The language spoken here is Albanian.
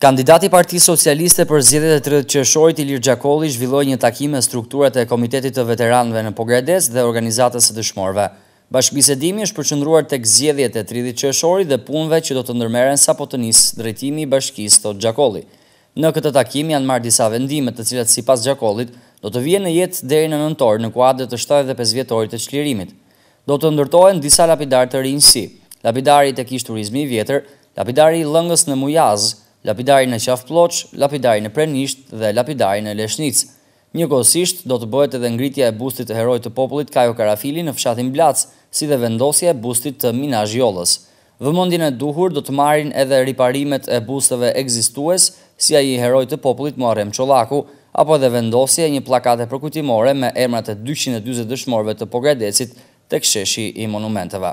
Kandidati i Partisë Socialiste për zgjedhjet e tridhjetë qershorit, Ilir Xhakolli zhvilloi një takim me strukturat e Komitetit të Veteranëve në Pogradec dhe Organizatës së Dëshmorëve. Bashkëbisedimi është përqendruar tek zgjedhjet e tridhjetë qershorit dhe punëve që do të ndërmerren sapo të nisë drejtimi i bashkisë, thotë Xhakolli. Në këtë takim janë marrë disa vendime, të cilat sipas Xhakollit, do të vihen në jetë deri në nëntor në kuadër të shtatëdhjetë e pesë vjetorit të çlirimit. Do të ndërtohen disa lapidarë të rinj si, Lapidari tek ish turizmi i vjetër, Lapidari i Llëngës në Mujaz, Lapidari në Qafë Plloç, Lapidari në Prenisht dhe Lapidari në Leshnicë. Njëkohësisht, do të bëhet edhe ngritja e bustit të heroit të popullit Kajo Karafili në fshatin Blacë, si dhe vendosja e bustit të Minazh Jollës. Vëmendjen e duhur do të marrin edhe riparimet e busteve ekzistues, si ai i heroit të popullit Muharrem Çollaku, apo edhe vendosja e një pllakate përkujtimore me emrat e dyqind e dyzet dëshmorëve të Pogradecit tek sheshi i monumenteve.